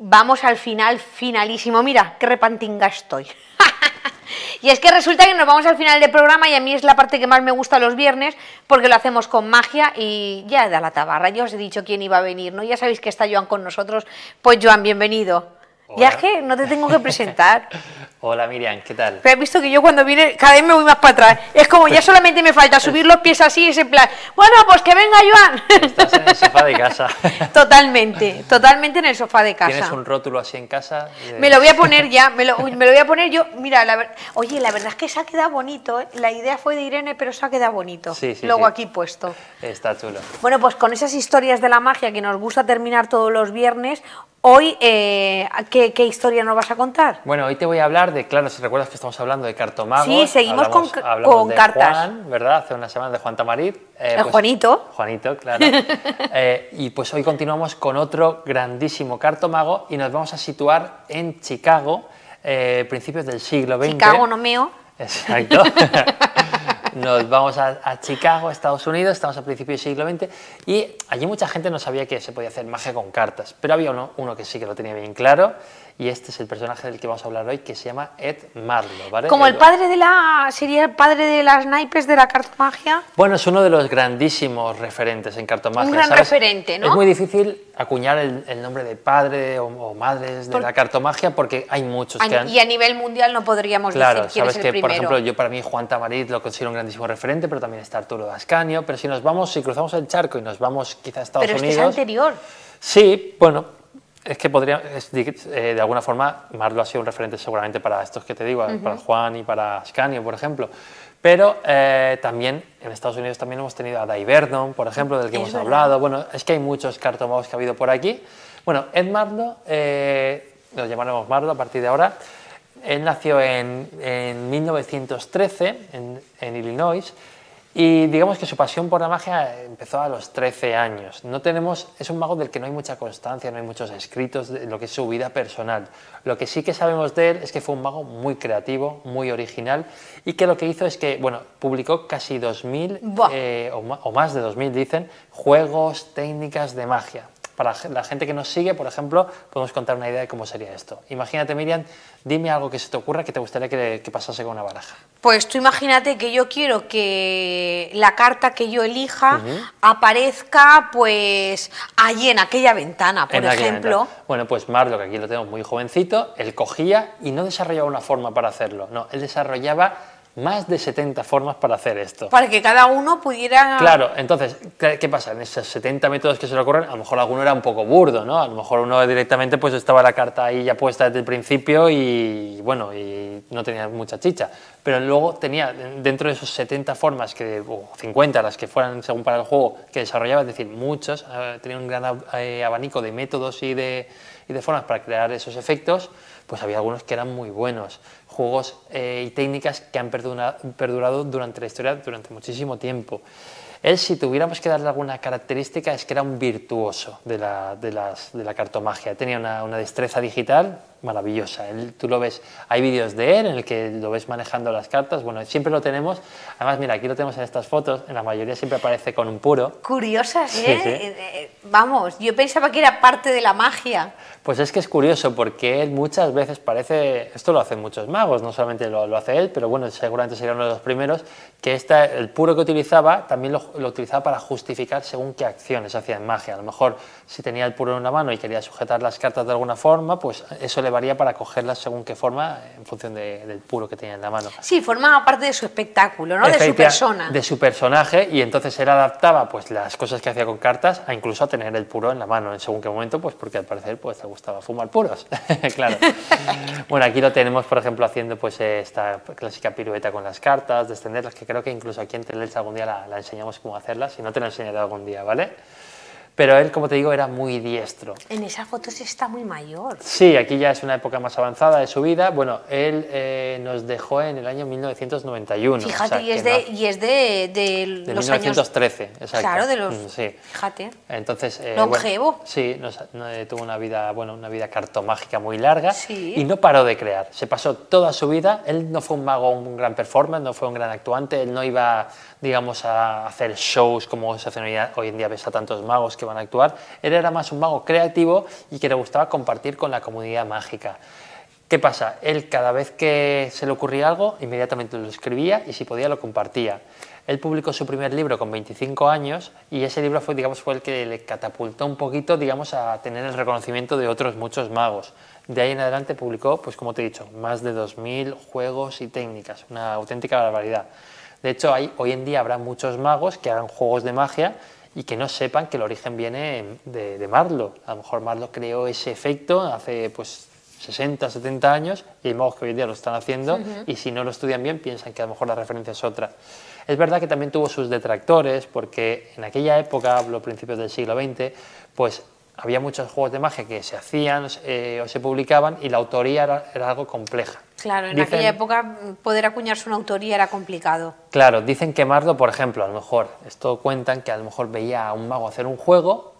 vamos al final, finalísimo. Mira, qué repantinga estoy. y es que resulta que nos vamos al final del programa y a mí es la parte que más me gusta los viernes porque lo hacemos con magia y ya da la tabarra. Yo os he dicho quién iba a venir, ¿no? Ya sabéis que está Joan con nosotros. Pues Joan, bienvenido. Ya es que no te tengo que presentar. Hola Miriam, ¿qué tal? Pero has visto que yo cuando viene cada vez me voy más para atrás. Es como ya solamente me falta subir los pies así, ese plan. Bueno, pues que venga Joan. Estás en el sofá de casa. Totalmente, totalmente en el sofá de casa. ¿Tienes un rótulo así en casa? Me lo voy a poner ya, me lo, me lo voy a poner yo. Mira, la, oye, la verdad es que se ha quedado bonito. ¿eh? La idea fue de Irene, pero se ha quedado bonito. Sí, sí, Luego sí. aquí puesto. Está chulo. Bueno, pues con esas historias de la magia que nos gusta terminar todos los viernes, hoy, eh, ¿qué, ¿qué historia nos vas a contar? Bueno, hoy te voy a hablar de, claro, si recuerdas que estamos hablando de cartomagos. Sí, seguimos hablamos- con- hablamos con de cartas. Juan, ¿verdad? Hace una semana de Juan Tamarit. eh, El Juanito. Juanito, claro. Eh, y pues hoy continuamos con otro grandísimo cartomago y nos vamos a situar en Chicago, eh, principios del siglo XX. Chicago, no meo. Exacto. Nos vamos a, Chicago, Estados Unidos, estamos a principios del siglo XX y allí mucha gente no sabía que se podía hacer magia con cartas, pero había uno, uno que sí que lo tenía bien claro y este es el personaje del que vamos a hablar hoy que se llama Ed Marlowe, ¿vale? Como el padre de la. sería el padre de las naipes de la cartomagia. Bueno, es uno de los grandísimos referentes en cartomagia. Un gran ¿sabes? referente, ¿no? Es muy difícil acuñar el, el nombre de padre o, o madres de Por- la cartomagia porque hay muchos A- que han... Y a nivel mundial no podríamos Claro, decir quién sabes es que, el por primero. ejemplo, yo para mí Juan Tamarit lo considero un grandísimo referente, pero también está Arturo Dascanio. Pero si nos vamos, si cruzamos el charco y nos vamos quizá a Estados Pero este es Unidos. anterior. Sí, bueno, es que podría, es eh, de alguna forma, Marlo ha sido un referente seguramente para estos que te digo, para Juan y para Ascanio, por ejemplo. Pero eh, también en Estados Unidos también hemos tenido a Dai Verdon, por ejemplo, del que hemos verdad. hablado. Bueno, es que hay muchos cartomagos que ha habido por aquí. Bueno, Ed Marlo, eh, lo llamaremos Marlo a partir de ahora, él nació en, en 1913 en, en Illinois y digamos que su pasión por la magia empezó a los 13 años. No tenemos, es un mago del que no hay mucha constancia, no hay muchos escritos de lo que es su vida personal. Lo que sí que sabemos de él es que fue un mago muy creativo, muy original y que lo que hizo es que, bueno, publicó casi 2.000 Buah. eh, o, o más de 2.000 dicen, juegos, técnicas de magia. Para la gente que nos sigue, por ejemplo, podemos contar una idea de cómo sería esto. Imagínate, Miriam, dime algo que se te ocurra que te gustaría que, que pasase con una baraja. Pues tú imagínate que yo quiero que la carta que yo elija aparezca pues allí en aquella ventana, por En ejemplo. ventana. Bueno, pues Marlo, que aquí lo tenemos muy jovencito, él cogía y no desarrollaba una forma para hacerlo, no, él desarrollaba más de 70 formas para hacer esto. Para que cada uno pudiera... Claro, entonces, ¿qué pasa? En esos 70 métodos que se le ocurren, a lo mejor alguno era un poco burdo, ¿no? A lo mejor uno directamente pues estaba la carta ahí ya puesta desde el principio y bueno, y no tenía mucha chicha. Pero luego tenía dentro de esos 70 formas, que, o 50 las que fueran según para el juego, que desarrollaba, es decir, muchos, eh, tenía un gran eh, abanico de métodos y de, y de formas para crear esos efectos, pues había algunos que eran muy buenos. Juegos eh, y técnicas que han perdura- perdurado durante la historia durante muchísimo tiempo. Él, si tuviéramos que darle alguna característica, es que era un virtuoso de la, de las- de la cartomagia. Tenía una, una destreza digital maravillosa. Él, tú lo ves, hay vídeos de él en el que lo ves manejando las cartas. Bueno, siempre lo tenemos. Además, mira, aquí lo tenemos en estas fotos. En la mayoría siempre aparece con un puro. Curiosas, Sí, ¿eh? sí. Eh, eh, Vamos, yo pensaba que era parte de la magia. Pues es que es curioso porque él muchas veces parece, esto lo hacen muchos magos, no solamente lo, lo hace él, pero bueno, seguramente sería uno de los primeros, que esta, el puro que utilizaba también lo, lo utilizaba para justificar según qué acciones hacía en magia. A lo mejor si tenía el puro en una mano y quería sujetar las cartas de alguna forma, pues eso le varía para cogerlas según qué forma en función de- del puro que tenía en la mano. Sí, formaba parte de su espectáculo, ¿no? De su persona. De su personaje y entonces él adaptaba pues las cosas que hacía con cartas a incluso a tener el puro en la mano en según qué momento, pues porque al parecer pues le gustaba fumar puros, claro. bueno, aquí lo tenemos por ejemplo haciendo pues esta clásica pirueta con las cartas, descenderlas, que creo que incluso aquí en Telelch algún día la, la enseñamos cómo hacerla, si no te la enseñaré algún día, ¿vale? Pero él, como te digo, era muy diestro. En esa foto sí está muy mayor. Sí, aquí ya es una época más avanzada de su vida. Bueno, él eh, nos dejó en el año 1991. Fíjate, o sea, y es de, no- y es de, de de los 1913, años... exacto. Claro, de los... Mm, sí. Fíjate. Entonces, eh, Longevo. bueno, sí, nos- no, eh, tuvo una vida, bueno, una vida cartomágica muy larga Sí. y no paró de crear. Se pasó toda su vida. Él no fue un mago, un gran performer, no fue un gran actuante. Él no iba, digamos, a hacer shows como se hacen hoy, hoy en día. Ves a tantos magos que van a actuar. Él era más un mago creativo y que le gustaba compartir con la comunidad mágica. ¿Qué pasa? Él cada vez que se le ocurría algo, inmediatamente lo escribía y si podía lo compartía. Él publicó su primer libro con 25 años y ese libro fue, digamos, fue el que le catapultó un poquito digamos, a tener el reconocimiento de otros muchos magos. De ahí en adelante publicó, pues como te he dicho, más de 2.000 juegos y técnicas, una auténtica barbaridad. De hecho, hay, hoy en día habrá muchos magos que hagan juegos de magia y que no sepan que el origen viene de, de Marlo. A lo mejor Marlo creó ese efecto hace pues 60, 70 años y hay magos que hoy en día lo están haciendo y si no lo estudian bien piensan que a lo mejor la referencia es otra. Es verdad que también tuvo sus detractores porque en aquella época, hablo principios del siglo XX, pues había muchos juegos de magia que se hacían eh, o se publicaban y la autoría era, algo compleja. Claro, en aquella época mm, poder acuñarse una autoría era complicado. Claro, dicen que Mardo, por ejemplo, a lo mejor, esto cuentan que a lo mejor veía a un mago hacer un juego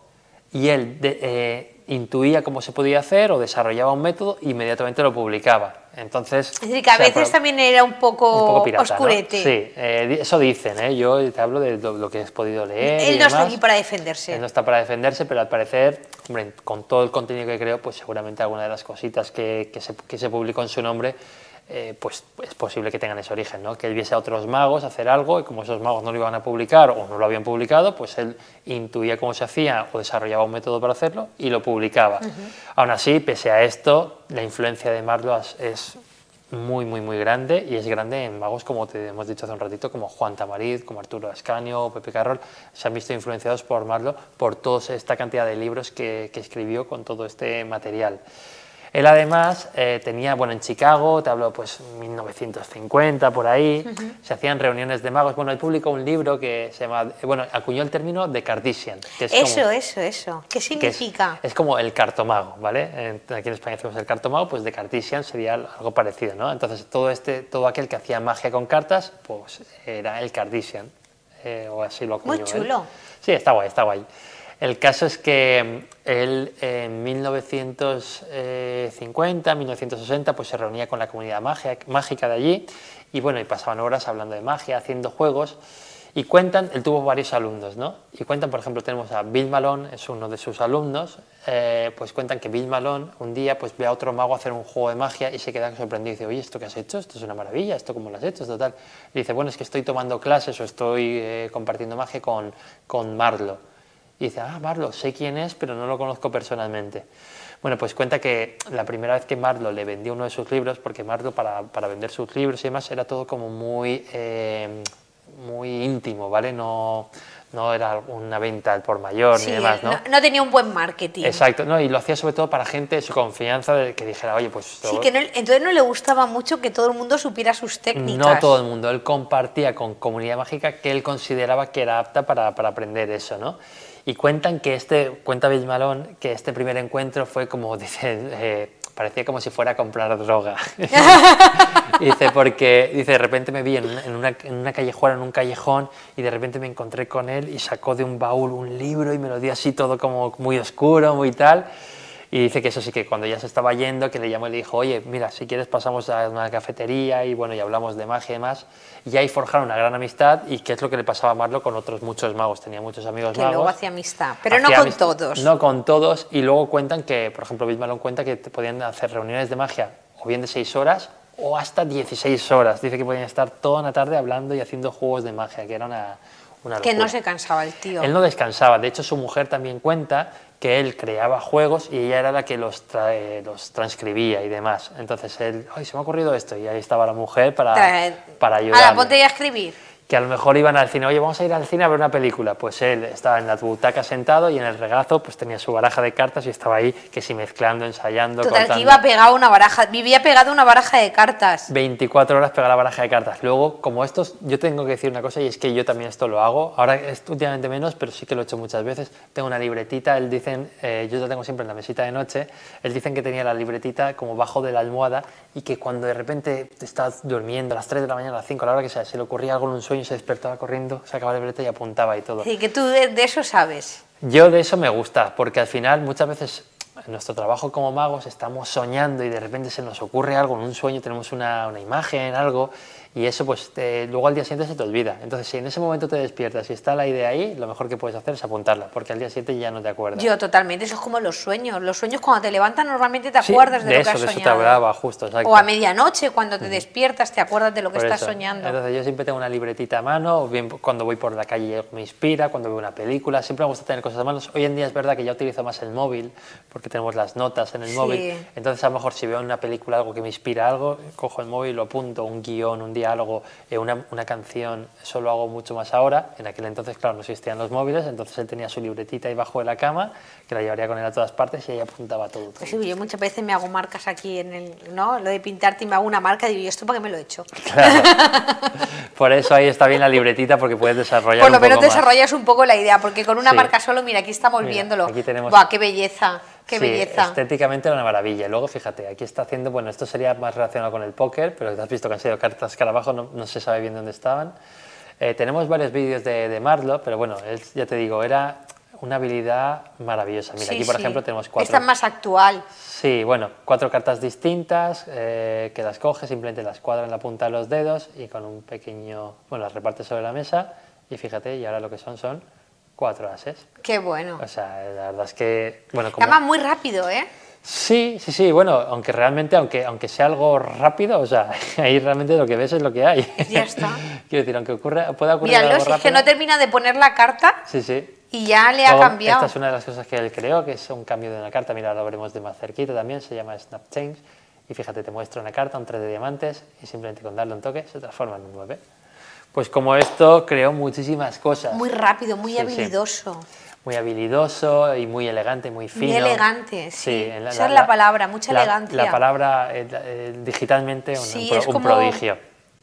y él eh, intuía cómo se podía hacer o desarrollaba un método e inmediatamente lo publicaba. Entonces, es decir, que a veces también era un poco, oscurete. Sí, eh, eso dicen, ¿eh? yo te hablo de lo, que has podido leer. Él no está aquí para defenderse. Él no está para defenderse, pero al parecer, hombre, con todo el contenido que creo, pues seguramente alguna de las cositas que, que, se, que se publicó en su nombre eh, pues es posible que tengan ese origen, ¿no? que él viese a otros magos hacer algo y como esos magos no lo iban a publicar o no lo habían publicado, pues él intuía cómo se hacía o desarrollaba un método para hacerlo y lo publicaba. Aún así, pese a esto, la influencia de Marlo es muy, muy, muy grande y es grande en magos como te hemos dicho hace un ratito, como Juan Tamariz, como Arturo Ascanio o Pepe Carroll, se han visto influenciados por Marlo por toda esta cantidad de libros que, que escribió con todo este material. Él además eh, tenía, bueno, en Chicago, te hablo pues 1950 por ahí, se hacían reuniones de magos. Bueno, él publicó un libro que se llama, bueno, acuñó el término de Kardashian. Que es eso, eso, eso. ¿Qué significa? Es, como el cartomago, ¿vale? Aquí en España decimos el cartomago, pues de Kardashian sería algo parecido, ¿no? Entonces todo, este, todo aquel que hacía magia con cartas, pues era el Kardashian, eh, o así lo acuñó. Muy chulo. Sí, está guay, está guay. El caso es que mm, él en 1950, 1960, pues se reunía con la comunidad mágica de allí y bueno, y pasaban horas hablando de magia, haciendo juegos y cuentan, él tuvo varios alumnos, ¿no? Y cuentan, por ejemplo, tenemos a Bill Malone, es uno de sus alumnos, eh, pues cuentan que Bill Malone un día pues ve a otro mago hacer un juego de magia y se queda sorprendido y dice, oye, ¿esto qué has hecho? Esto es una maravilla, ¿esto cómo lo has hecho? Esto Y dice, bueno, es que estoy tomando clases o estoy eh, compartiendo magia con, con Marlo. Y dice, ah, Marlo, sé quién es, pero no lo conozco personalmente. Bueno, pues cuenta que la primera vez que Marlo le vendió uno de sus libros, porque Marlo para, para vender sus libros y demás era todo como muy, eh, muy íntimo, ¿vale? No, no era una venta al por mayor ni demás, ¿no? ¿no? tenía un buen marketing. Exacto, no, y lo hacía sobre todo para gente de su confianza, de que dijera, oye, pues... Sí, que entonces no le gustaba mucho que todo el mundo supiera sus técnicas. No todo el mundo, él compartía con Comunidad Mágica que él consideraba que era apta para, para aprender eso, ¿no? Y cuentan que este, cuenta Bill Malone, que este primer encuentro fue como, dice, eh, parecía como si fuera a comprar droga. dice, porque, dice, de repente me vi en una, en una callejuela, en un callejón, y de repente me encontré con él y sacó de un baúl un libro y me lo dio así todo como muy oscuro, muy tal. Y dice que eso sí, que cuando ya se estaba yendo, que le llamó y le dijo, oye, mira, si quieres pasamos a una cafetería y bueno, y hablamos de magia y demás. Y ahí forjaron una gran amistad y qué es lo que le pasaba a Marlo con otros muchos magos. Tenía muchos amigos que magos. luego hacía amistad, pero no con todos. No con todos. Y luego cuentan que, por ejemplo, Bill Malone cuenta que podían hacer reuniones de magia o bien de seis horas o hasta 16 horas. Dice que podían estar toda una tarde hablando y haciendo juegos de magia, que era una, una Que no se cansaba el tío. Él no descansaba. De hecho, su mujer también cuenta que él creaba juegos y ella era la que los, los transcribía y demás. Entonces él, ay, se me ha ocurrido esto y ahí estaba la mujer para, para ayudar. Ahora, ponte a escribir que a lo mejor iban al cine, oye, vamos a ir al cine a ver una película. Pues él estaba en la butaca sentado y en el regazo pues tenía su baraja de cartas y estaba ahí, que si mezclando, ensayando, Total, que iba pegado una baraja, vivía pegado una baraja de cartas. 24 horas pegada la baraja de cartas. Luego, como estos, yo tengo que decir una cosa y es que yo también esto lo hago, ahora últimamente menos, pero sí que lo he hecho muchas veces. Tengo una libretita, él dicen, eh, yo la tengo siempre en la mesita de noche, él dicen que tenía la libretita como bajo de la almohada y que cuando de repente te estás durmiendo a las 3 de la mañana, a las 5, a la hora que sea, se le ocurría algo en un sueño, se despertaba corriendo se acababa el brete y apuntaba y todo. Y que tú de, eso sabes. Yo de eso me gusta, porque al final muchas veces en nuestro trabajo como magos estamos soñando y de repente se nos ocurre algo en un sueño, tenemos una, una imagen, algo, Y eso, pues te- luego al día siguiente se te olvida. Entonces, si en ese momento te despiertas y está la idea ahí, lo mejor que puedes hacer es apuntarla, porque al día siguiente ya no te acuerdas. Yo totalmente, eso es como los sueños. Los sueños cuando te levantas normalmente te Sí, acuerdas de, de lo que has de eso te soñado. hablaba, justo, exacto. o a medianoche cuando te despiertas te acuerdas de lo que Por estás eso. soñando. Entonces yo siempre tengo una libretita a mano, o bien cuando voy por la calle me inspira, cuando veo una película, siempre me gusta tener cosas a mano. Hoy en día es verdad que ya utilizo más el móvil, porque tenemos las notas en el Sí. móvil. Entonces a lo mejor si veo una película algo que me inspira algo, cojo el móvil, lo apunto, un guion, un diálogo, eh, una, una canción, eso lo hago mucho más ahora. En aquel entonces, claro, no existían los móviles, entonces él tenía su libretita ahí bajo de la cama, que la llevaría con él a todas partes y ahí apuntaba todo. todo. Pues sí, yo muchas veces me hago marcas aquí en el, ¿no? Lo de pintarte y me hago una marca y digo, ¿y esto para qué me lo he hecho? Claro. Por eso ahí está bien la libretita, porque puedes desarrollar Por lo menos desarrollas un poco la idea, porque con una Sí. marca solo, mira, aquí estamos Mira, viéndolo. aquí tenemos- Buah, qué belleza, qué Sí, belleza. estéticamente una maravilla. Luego, fíjate, aquí está haciendo, bueno, esto sería más relacionado con el póker, pero has visto que han sido cartas cara abajo, no, no se sabe bien dónde estaban. Eh, tenemos varios vídeos de, de Marlo, pero bueno, él, ya te digo, era una habilidad maravillosa. Mira, Sí, aquí por sí. ejemplo tenemos cuatro. Esta es más actual. Sí, bueno, cuatro cartas distintas eh, que las coges, simplemente las cuadras en la punta de los dedos y con un pequeño, bueno, las repartes sobre la mesa y fíjate, y ahora lo que son son cuatro ases. Qué bueno. O sea, la verdad es que, bueno, como... Además, muy rápido, ¿eh? Sí, sí, sí, bueno, aunque realmente, aunque, aunque sea algo rápido, o sea, ahí realmente lo que ves es lo que hay. Ya está. Quiero decir, aunque ocurra, pueda ocurrir Míralo, algo si es que rápido... no termina de poner la carta Sí, sí. y ya le ha Luego, cambiado. Esta es una de las cosas que él creó, que es un cambio de una carta. Mira, lo veremos de más cerquita también, se llama Snap Change. Y fíjate, te muestra una carta, un 3 de diamantes, y simplemente con darle un toque se transforma en un 9. Pues como esto, creó muchísimas cosas. Muy rápido, muy Sí, sí. habilidoso. Muy habilidoso y muy elegante, muy fino. Muy elegante, sí. Esa es la palabra, mucha la- elegancia. La palabra eh, eh, digitalmente, un, Sí, un pro- es un como- prodigio.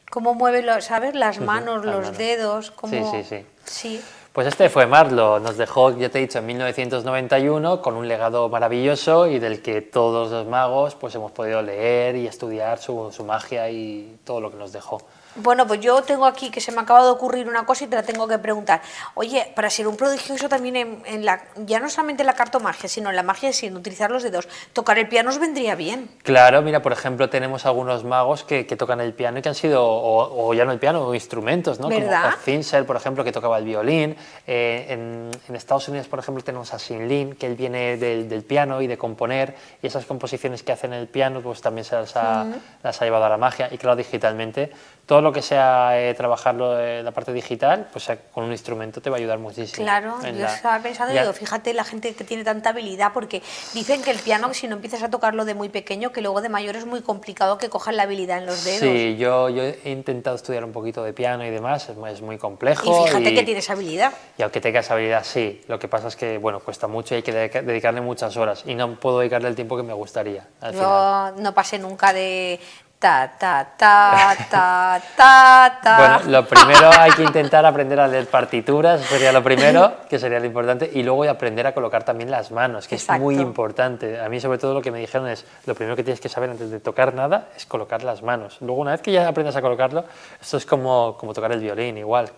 Cómo mueve, los, ¿sabes? Las manos, los dedos, cómo... Sí, sí, sí. Sí. Pues este fue Marlo, nos dejó, ya te he dicho, en 1991 con un legado maravilloso y del que todos los magos pues hemos podido leer y estudiar su, su magia y todo lo que nos dejó. Bueno, pues yo tengo aquí que se me acaba de ocurrir una cosa y te la tengo que preguntar. Oye, para ser un prodigioso también en, en la, ya no solamente en la cartomagia, sino en la magia sin utilizar los dedos, tocar el piano os vendría bien. Claro, mira, por ejemplo, tenemos algunos magos que, que tocan el piano y que han sido, o, o ya no el piano, o instrumentos, ¿no? ¿Verdad? Como Fincher, por ejemplo, que tocaba el violín. Eh, en, en Estados Unidos, por ejemplo, tenemos a Sin Lin, que él viene del, del piano y de componer, y esas composiciones que hace en el piano, pues también se las ha, las ha llevado a la magia, y claro, digitalmente. Todo lo que sea eh, trabajarlo en la parte digital, pues eh, con un instrumento te va a ayudar muchísimo. Claro, yo la- estaba pensando, ya- digo, fíjate la gente que tiene tanta habilidad, porque dicen que el piano, si no empiezas a tocarlo de muy pequeño, que luego de mayor es muy complicado que cojan la habilidad en los dedos. Sí, yo, yo he intentado estudiar un poquito de piano y demás, es muy, es muy complejo. Y fíjate y- que tienes habilidad. Y aunque tengas habilidad, sí. Lo que pasa es que, bueno, cuesta mucho y hay que dedica- dedicarle muchas horas. Y no puedo dedicarle el tiempo que me gustaría. Al final. Yo no pasé nunca de ta, ta, ta, ta, ta, ta. Bueno, lo primero hay que intentar aprender a leer partituras, sería lo primero, que sería lo importante, y luego aprender a colocar también las manos, que es muy importante. A mí sobre todo lo que me dijeron es, lo primero que tienes que saber antes de tocar nada es colocar las manos. Luego una vez que ya aprendas a colocarlo, esto es como, como tocar el violín, igual.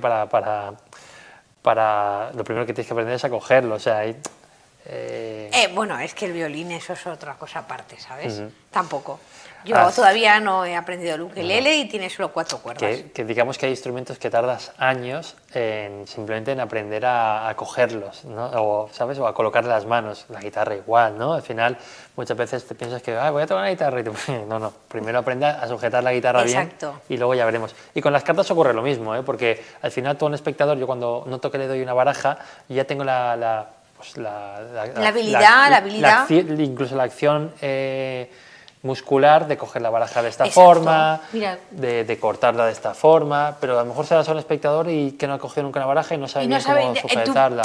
Para, para, para, lo primero que tienes que aprender es a cogerlo, o sea, hay, eh, Eh, bueno, es que el violín eso es otra cosa aparte, ¿sabes? Tampoco. Yo Ah, todavía no he aprendido el ukelele y tiene solo cuatro cuerdas. que, que digamos que hay instrumentos que tardas años en simplemente en aprender a, a cogerlos, ¿no? O, ¿sabes? O a colocar las manos. La guitarra igual, ¿no? Al final muchas veces te piensas que "Ay, voy a tocar la guitarra y te... no, no. Primero aprende a sujetar la guitarra Exacto. bien y luego ya veremos. Y con las cartas ocurre lo mismo, ¿eh? Porque al final a un espectador, yo cuando noto que le doy una baraja, ya tengo la... la pues la, La habilidad, la habilidad. incluso la acción eh, muscular de coger la baraja de esta Exacto. forma, de, de cortarla de esta forma, pero a lo mejor se la da a un espectador y que no ha cogido nunca una baraja y no sabe Y no bien sabe- cómo tú- sujetarla.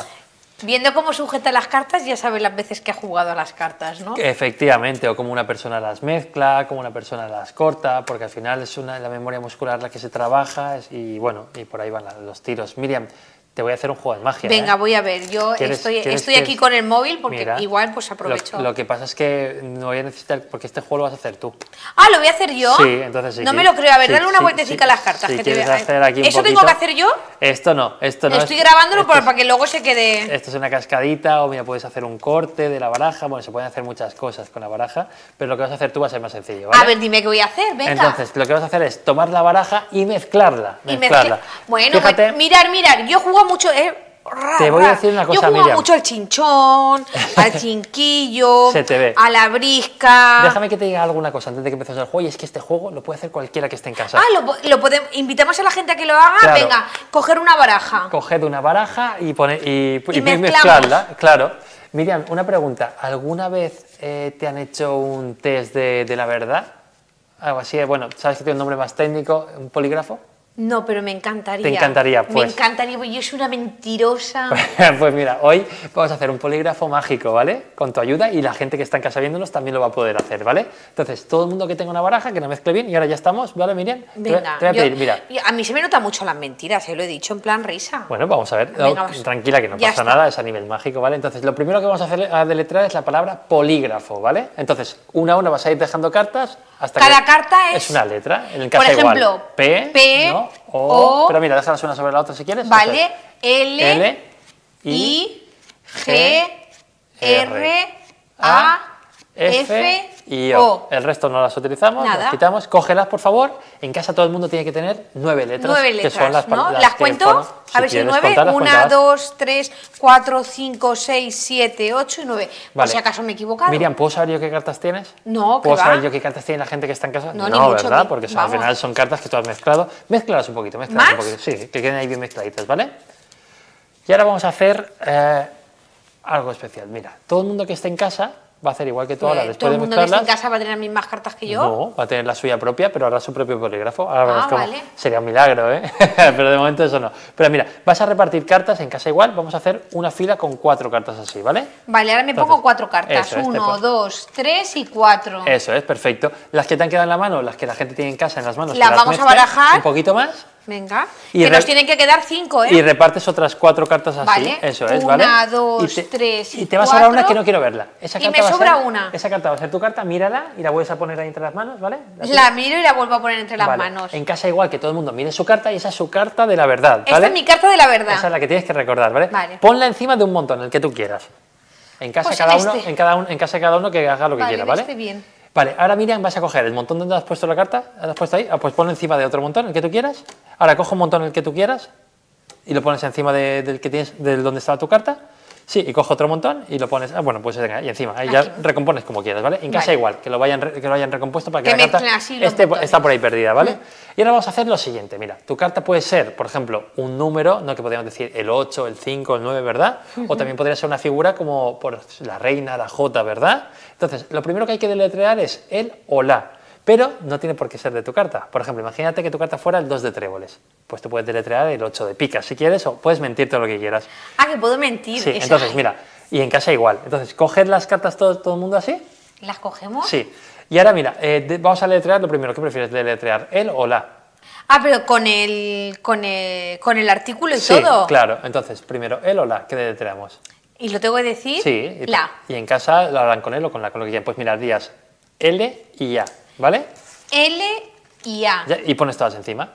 Viendo cómo sujeta las cartas, ya sabe las veces que ha jugado a las cartas, ¿no? Efectivamente, o como una persona las mezcla, como una persona las corta, porque al final es una, la memoria muscular la que se trabaja y bueno, y por ahí van la- los tiros. Miriam, te voy a hacer un juego de magia. Venga, ¿eh? voy a ver. Yo ¿Quieres- estoy, estoy que- aquí con el móvil porque Mira, igual pues Lo, aprovecho. lo que pasa es que no voy a necesitar, porque este juego lo vas a hacer tú. Ah, ¿lo voy a hacer yo? Sí, entonces sí. No sí. me lo creo. A ver, Sí, dale una sí, vueltecita sí. a las cartas. Que te quieres vea. hacer aquí un ¿Eso tengo poquito- que hacer yo? Esto no, esto no. Estoy es- grabándolo esto para, es- para que luego se quede... Esto es una cascadita o mira, puedes hacer un corte de la baraja. Bueno, se pueden hacer muchas cosas con la baraja, pero lo que vas a hacer tú va a ser más sencillo. ¿vale? A ver, dime qué voy a hacer, venga. Entonces, lo que vas a hacer es tomar la baraja y mezclarla. Y mezclarla. mezcla- Bueno, Fíjate, pues, mirar, mirar, yo juego mucho... eh, ra, Te voy a decir una Yo cosa, juego Miriam. mucho al chinchón, al chinquillo, Se te ve. a la brisca... déjame que te diga alguna cosa antes de que empecemos el juego y es que este juego lo puede hacer cualquiera que esté en casa. Ah, lo, lo podemos... Invitamos a la gente a que lo haga. Claro. Venga, coger una baraja. Coged una baraja y, pone, y, Y mezclamos. mezclarla, claro. Miriam, una pregunta. ¿Alguna vez eh, te han hecho un test de, de la verdad? Algo así, bueno, ¿sabes que tiene un nombre más técnico? ¿Un polígrafo? No, pero me encantaría. Te encantaría, Me pues. encantaría, porque yo soy una mentirosa. pues mira, hoy vamos a hacer un polígrafo mágico, ¿vale? Con tu ayuda y la gente que está en casa viéndonos también lo va a poder hacer, ¿vale? Entonces, todo el mundo que tenga una baraja, que la mezcle bien y ahora ya estamos, ¿vale, Miriam? Venga, te voy a yo- pedir, mira. a mí se me nota mucho las mentiras, se lo he dicho en plan risa. Bueno, vamos a ver. Venga, No, vamos. Tranquila, que no pasa está. nada, es a nivel mágico, ¿vale? Entonces, lo primero que vamos a hacer a deletrear es la palabra polígrafo, ¿vale? Entonces, una a una vas a ir dejando cartas hasta Cada carta es- una letra. En el Por caso igual, ejemplo, P, P, ¿no? O, O, pero mira, déjalas una sobre la otra si quieres. Vale, L, es. L, I, I, G, R, A, F, y O. El resto no las utilizamos, Nada. las quitamos. Cógelas, por favor. En casa todo el mundo tiene que tener nueve letras. Nueve que letras, son las, ¿no? las ¿Las que cuento? forman- a ver si nueve. Una, cuéntalas. dos, tres, cuatro, cinco, seis, siete, ocho y nueve. Por Vale. si acaso me he equivocado. Miriam, ¿puedo saber yo qué cartas tienes? No, ¿qué ¿Puedo va? saber yo qué cartas tiene la gente que está en casa? No, ni mucho ¿verdad? que- Porque son- al final son cartas que tú has mezclado. Mézclalas un poquito, mézclalas un ¿Más? poquito. Sí, que queden ahí bien mezcladitas, ¿vale? Y ahora vamos a hacer eh, algo especial. Mira, todo el mundo que esté en casa va a hacer igual que tú ahora. Pues, Después todo el de mundo que esté en mezclarlas, casa va a tener las mismas cartas que yo. no, va a tener la suya propia, pero hará su propio polígrafo. Ahora Ah, cómo. vale. Sería un milagro, ¿eh? pero de momento eso no. Pero mira, vas a repartir cartas en casa igual. Vamos a hacer una fila con cuatro cartas así, ¿vale? Vale, ahora me Entonces, pongo cuatro cartas. es, Uno, dos, tres y cuatro. Eso es, perfecto. Las que te han quedado en la mano, las que la gente tiene en casa en las manos, Las que vamos a barajar. Un poquito más. Venga. Y que nos tienen que quedar cinco, ¿eh? Y repartes otras cuatro cartas así. Vale. Eso es, Una, ¿vale? dos, y te, tres y Y te va a sobrar una que no quiero verla. Esa Y carta me va sobra ser- una. Esa carta va a ser tu carta, mírala y la vuelves a poner ahí entre las manos, ¿vale? ¿La La miro y la vuelvo a poner entre las Vale. manos. En casa igual que todo el mundo mire su carta y esa es su carta de la verdad, Esta ¿vale? es mi carta de la verdad. Esa es la que tienes que recordar, ¿vale? Vale. Ponla encima de un montón, el que tú quieras. En casa Pues cada en uno, este. en cada uno, en casa cada uno que haga lo que quiera, ¿vale? este bien. Vale, ahora Miriam vas a coger el montón donde has puesto la carta, ¿has puesto ahí? Ah, pues ponlo encima de otro montón, el que tú quieras. Ahora coge un montón el que tú quieras y lo pones encima de- del que tienes, del donde estaba tu carta. Sí, y coge otro montón y lo pones, ah, bueno, pues venga, ahí encima, ahí ya recompones como quieras, ¿vale? En casa Vale. igual, que lo vayan, que lo hayan recompuesto para que, Que la carta esté, está por ahí perdida, ¿vale? Y ahora vamos a hacer lo siguiente, mira, tu carta puede ser, por ejemplo, un número, no que podríamos decir el 8, el 5, el 9, ¿verdad? O también podría ser una figura como por la reina, la J, ¿verdad? Entonces, lo primero que hay que deletrear es el o la, pero no tiene por qué ser de tu carta. Por ejemplo, imagínate que tu carta fuera el 2 de tréboles, pues tú puedes deletrear el 8 de picas si quieres, o puedes mentir todo lo que quieras. Ah, que puedo mentir. Sí, Esa- entonces, mira, y en casa igual. Entonces, coger las cartas todo, todo el mundo así. ¿Las cogemos? Sí. Y ahora mira, eh, de- vamos a deletrear lo primero. ¿Qué prefieres deletrear? ¿El o la? Ah, pero con el, con el, con el artículo y sí, todo. claro. Entonces, primero, ¿el o la? ¿Qué deletreamos? ¿Y lo tengo que decir? Sí. Y, La. y en casa lo harán con él o con la, con lo que quieran. Pues mira, días L y A, ¿vale? L y A. Y pones todas encima.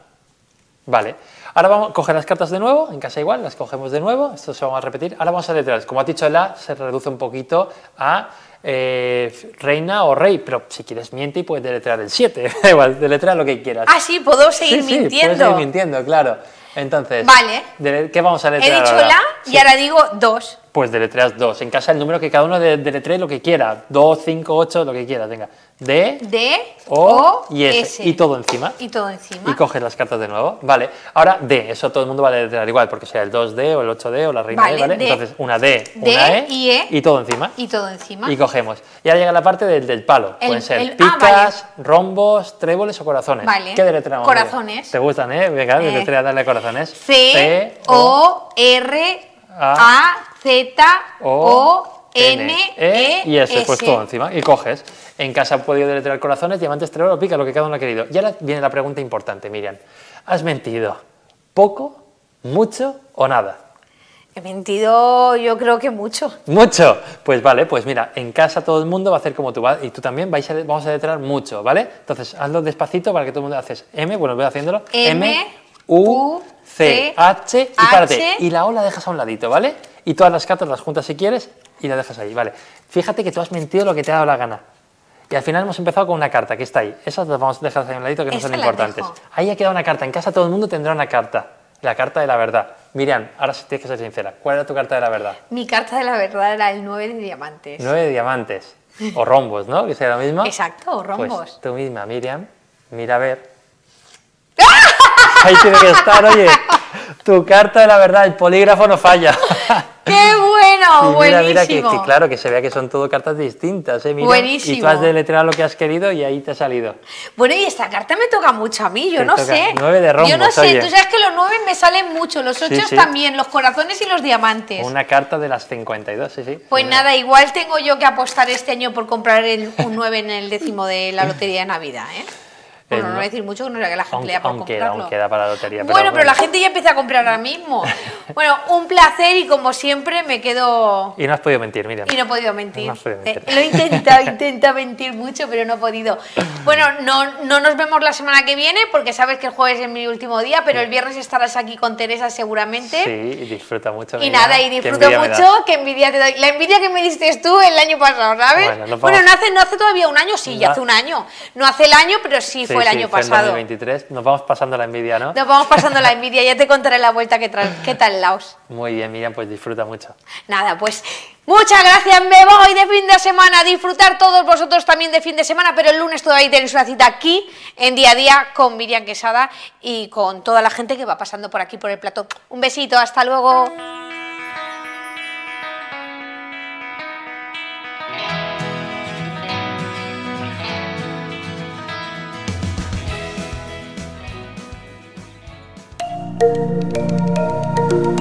Vale. Ahora vamos a coger las cartas de nuevo, en casa igual, las cogemos de nuevo, esto se vamos a repetir. Ahora vamos a deletrear. Como has dicho, el A se reduce un poquito a eh, reina o rey, pero si quieres miente y puedes deletrear el 7. Da igual, deletrea lo que quieras. Ah, sí, puedo seguir Sí, sí, mintiendo. puedes seguir mintiendo, claro. Entonces, Vale. ¿qué vamos a He deletrear dicho ahora? la Sí. y ahora digo dos. Pues deletreas dos. En casa el número que cada uno de- deletree lo que quiera. 2, 5, 8, lo que quieras. Venga. D, D, O, y S. S. Y todo encima. Y todo encima. Y coges las cartas de nuevo. Vale. Ahora D. Eso todo el mundo va a deletrear igual, porque sea el 2D o el 8D o la reina Vale, D, ¿vale? D. Entonces, una D, D una E y E. y todo encima. Y todo encima. Y cogemos. Y ahora llega la parte del, del palo. El- Pueden ser el- ah, picas, rombos, tréboles o corazones. Vale. ¿Qué deletreamos? Corazones. ¿Te gustan, eh? Venga, Eh. deletrea, dale corazones. C, O, R, A, A, Z, O, N, E, y S, pues todo encima. Y coges. En casa podido deletrear corazones, diamantes, trébol o pica, lo que cada uno ha querido. Y ahora viene la pregunta importante, Miriam. ¿Has mentido? ¿Poco, mucho o nada? He mentido yo creo que mucho. ¿Mucho? Pues vale, pues mira, en casa todo el mundo va a hacer como tú, y tú también vais a, vamos a letrar mucho, ¿vale? Entonces, hazlo despacito para que todo el mundo haces M, bueno, voy haciéndolo. M, U, C, H, y. Y la O la dejas a un ladito, ¿vale? Y todas las cartas las juntas si quieres y la dejas ahí, ¿vale? Fíjate que tú has mentido lo que te ha dado la gana. Y al final hemos empezado con una carta que está ahí. Esas las vamos a dejar ahí a un ladito que no son importantes. dejo. Ahí ha quedado una carta. En casa todo el mundo tendrá una carta. La carta de la verdad. Miriam, ahora sí tienes que ser sincera. ¿Cuál era tu carta de la verdad? Mi carta de la verdad era el 9 de diamantes. Nueve de diamantes. O rombos, ¿no? Que sea lo mismo. Exacto, o rombos. Pues tú misma, Miriam, mira a ver. Ahí tiene que estar, oye. Tu carta de la verdad, el polígrafo no falla. ¡Qué bueno! Y mira, mira que, buenísimo. que claro, que se vea que son todo cartas distintas, ¿eh? Miriam? Y Buenísimo. tú has deletreado lo que has querido y ahí te ha salido. Bueno, y esta carta me toca mucho a mí, yo Te no sé. Nueve de Yo no rombos, sé, oye. tú sabes que los nueve me salen mucho, los ocho sí. también, los corazones y los diamantes. Una carta de las 52, sí, sí. Pues Mira. nada, igual tengo yo que apostar este año por comprar el, un 9 en el décimo de la lotería de Navidad, ¿eh? Bueno, Eh, no no. voy a decir mucho, que no era que la gente Aún, le da por aún queda, comprarlo. aún queda para la lotería. bueno, pero la gente ya empieza a comprar ahora mismo. Bueno, un placer y como siempre me quedo... Y no has podido mentir, Miriam. Y no he podido mentir. No has podido mentir. Eh, lo he intentado, intenta mentir mucho, pero no he podido. Bueno, no, no nos vemos la semana que viene porque sabes que el jueves es mi último día, pero el viernes estarás aquí con Teresa seguramente. Sí, y disfruta mucho. Y nada, y disfruto mucho, que envidia te doy. La envidia que me diste tú el año pasado, ¿sabes? Bueno, nos Bueno, no, hace, no hace todavía un año, sí, ya hace un año. No hace el año, pero sí, Sí, fue el sí, año pasado. 2023. Nos vamos pasando la envidia, ¿no? Nos vamos pasando la envidia, ya te contaré la vuelta que, qué tal Laos. Muy bien, Miriam, pues disfruta mucho. Nada, pues muchas gracias, me voy de fin de semana, a disfrutar todos vosotros también de fin de semana, pero el lunes todavía tenéis una cita aquí, en día a día, con Miriam Quesada y con toda la gente que va pasando por aquí por el plato. Un besito, hasta luego. Thank you.